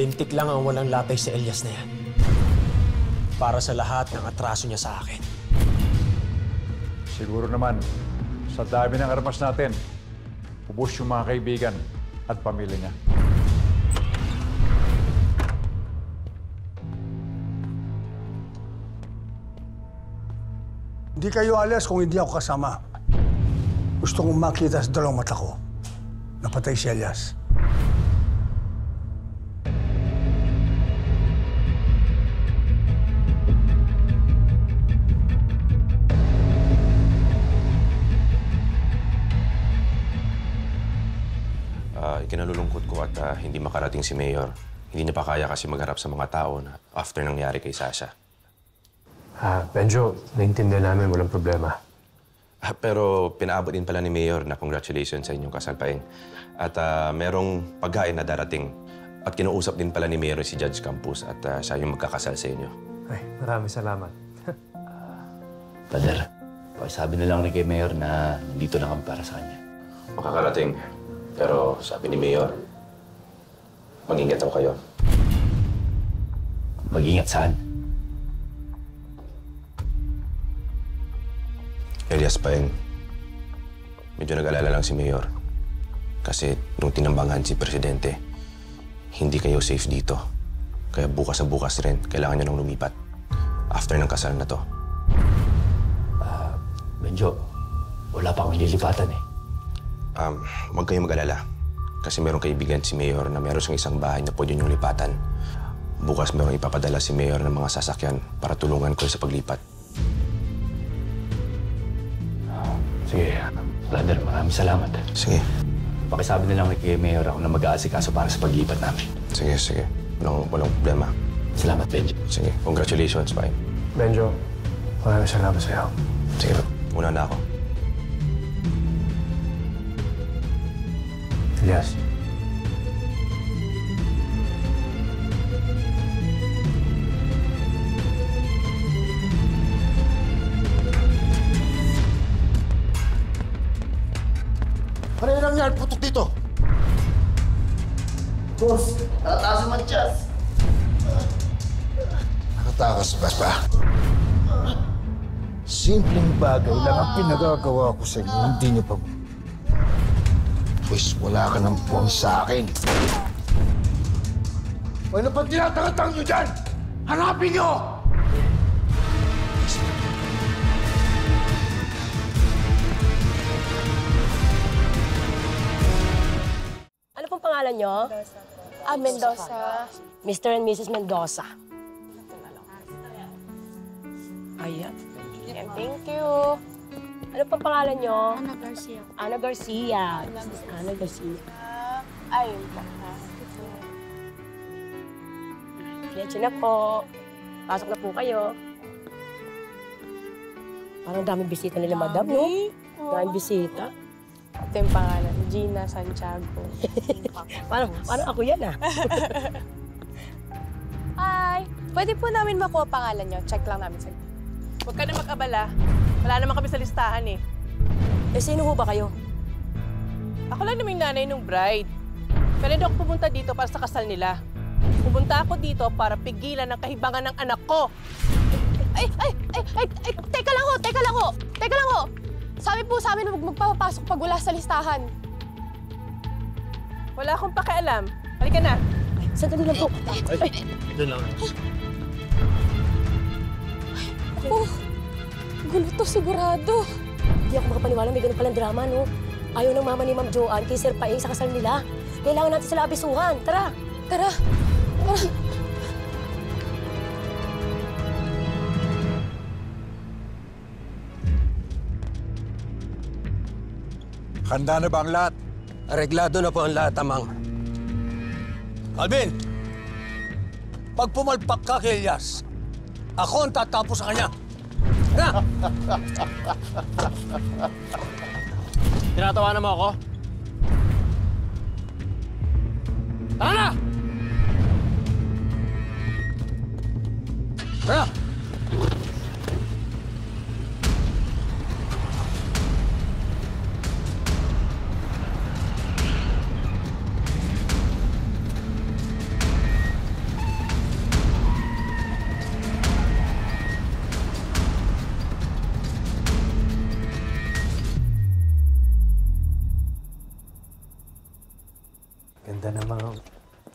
Lintik lang ang walang latay sa Elias na yan. Para sa lahat ng atraso niya sa akin. Siguro naman, sa dami ng armas natin, ubos yung mga kaibigan at pamilya niya. Hindi kayo alis kung hindi ako kasama. Gusto kong makita sa dalawang mata ko. Napatay si Elias. Ah, ikinalulungkot ko at ah, hindi makarating si Mayor. Hindi niya pa kaya kasi magharap sa mga tao na after nangyari kay Sasha. Ah, Benjo, naiintindihan namin, walang problema. Ah, pero pinaabot din pala ni Mayor na congratulations sa inyong kasal paeng. At ah, merong pagkain na darating. At kinuusap din pala ni Mayor si Judge Campus at ah, siya yung magkakasal sa inyo. Ay, maraming salamat. Father, pakisabi na lang ni kay Mayor na nandito lang kami para sa kanya. Makakarating. Pero sabi ni Mayor, mag-ingat daw kayo. Mag-ingat saan? Elias Paeng, medyo nag-alala lang si Mayor. Kasi nung tinambangan si Presidente, hindi kayo safe dito. Kaya bukas sa bukas rin, kailangan niyo nang lumipat. After ng kasal na to. Benjo, wala pa akong lilipatan eh. Um, huwag kayong mag-alala. Kasi merong kaibigan si Mayor na meron siyang isang bahay na pwede niyong lipatan. Bukas merong ipapadala si Mayor ng mga sasakyan para tulungan ko sa paglipat. Sige, Father, maraming salamat. Sige, Pakisabi na lang kay Mayor ako na mag-aasikaso para sa paglipat namin. sige, sige. Walang, walang problema. Salamat, Benjo. Sige, congratulations, Paeng. Benjo, maraming salamat sa'yo. Sige, una na ako. Elias. Ano yung nangyari? Putok dito! Boss, nakataas yung matchas. Nakatakas ba ba? Simpleng bagay lang ang pinagagawa ko sa inyo. Hindi niyo pa... Pues wala ka ng puwang sa akin. Ano pa tinatangatang niyo dyan? Hanapin niyo! Ano pong pangalan nyo? Ah, Mendoza. Mr. and Mrs. Mendoza. Ayan. Ayan, thank you. Ano pong pangalan nyo? Ana Garcia. Ana Garcia. Mrs. Ana Garcia. Ayun po. Diretso na po. Pasok na po kayo. Parang daming bisita nila, madam, no? Daming bisita. Ito yung pangalan. Gina Santiago. Parang, parang ako yan, ah. Hi! Pwede po namin makuha pangalan nyo. Check lang namin sa... Huwag ka na mag-abala. Wala naman kami sa listahan eh. Eh, sino ho ba kayo? Ako lang naman yung nanay ng bride. Pero hindi ako pumunta dito para sa kasal nila. Pumunta ako dito para pigilan ang kahibangan ng anak ko. Ay, ay, ay, ay, ay, teka lang ho, teka lang ho, teka lang ho. Sabi po sa amin na huwag magpapasok pag wala sa listahan. Wala akong pakialam. Halika na. Sandali lang po. Oh, gulo to sigurado. Hindi ako makapaniwala may ganun palang drama, no? Ayaw ng mama ni Ma'am Joanne kay Sir Paeng sa kasal nila. Kailangan natin sila abisuhan. Tara! Tara, tara. Handa na ba ang lahat? Areglado na po ang lahat, Amang. Alvin! Pag pumalpak ka kay Elias, ako ang tatapos sa kanya. Na! Tinatawanan mo ako? Tara na! Tara!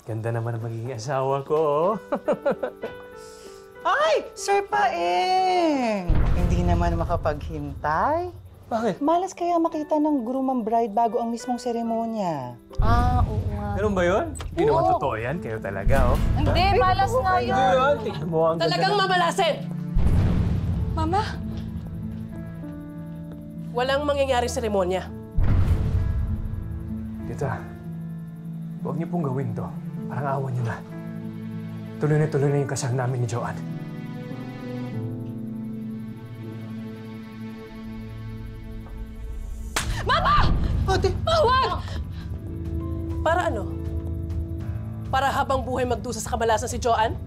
Ganda naman ang magiging asawa ko. oh. Ay, Sir Paeng! Hindi naman makapaghintay. Bakit? Malas kaya makita ng groom ang bride bago ang mismong seremonya. Ah, oo nga. Ganun ba yun? Hindi naman totoo yan. Kayo talaga, oh. Hindi, malas nga yun. Tingnan mo ang ganda Talagang ng- mamalasin! Mama? Walang mangyayari seremonya. Tita, huwag niyo pong gawin to. Parang awan niyo na. Tuloy na tuloy na yung kasal namin ni Joanne. Bawal! Para ano? Para habang buhay magdusa sa kamalasan si Joanne?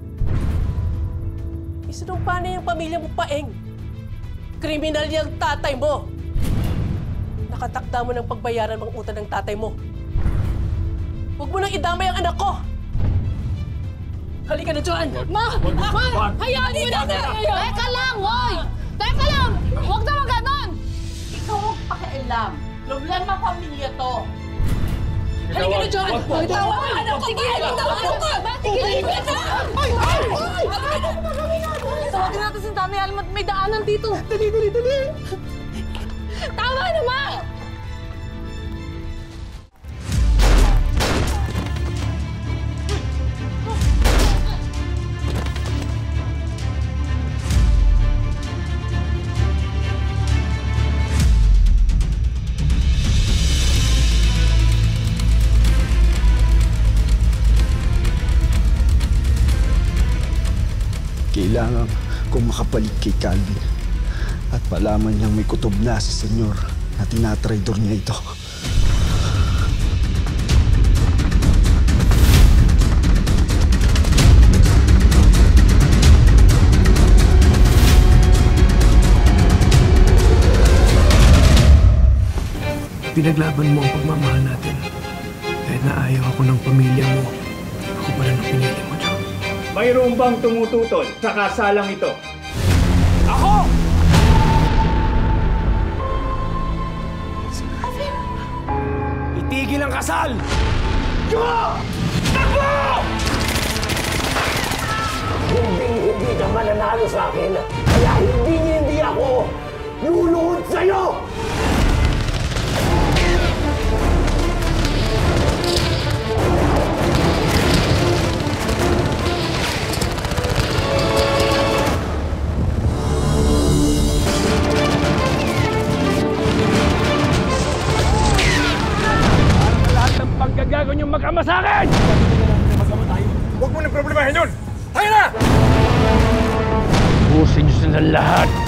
Isinumpa na yung pamilya mo paeng. Kriminal yung tatay mo. Nakatakda mo ng pagbayaran mga utang ng tatay mo. Huwag mo nang idamay ang anak ko! Halika na, Joanne! Ma! Ma! Hayaan mo na na! Teka lang, hoy! Teka lang! Huwag naman ganon! Ikaw ang pakialam. Problema pamilya to. Halika na, Joanne! Tawa ka, anak ko! Tigilin mo na! Ka ba? Tigilin mo na! Ay! Ay! Ay! Tawagin natin si Tanay Almat. May daanan dito. Dali, dali, dali! Tama na, Ma! Kailangan kong makapalik kay Calvin at palaman niyang may kutob na si Senyor na tinatraidor niya ito. Pinaglaban mo ang pagmamahal natin. Kahit na ayaw ako ng pamilya mo, ako pa rin ang pinili. Mayroon bang tumututol sa kasalang ito? Itigil ang kasal! Hindi, hindi ka mananalo sa akin. Kaya hindi, hindi ako luluhod sa'yo! Huwag mo nang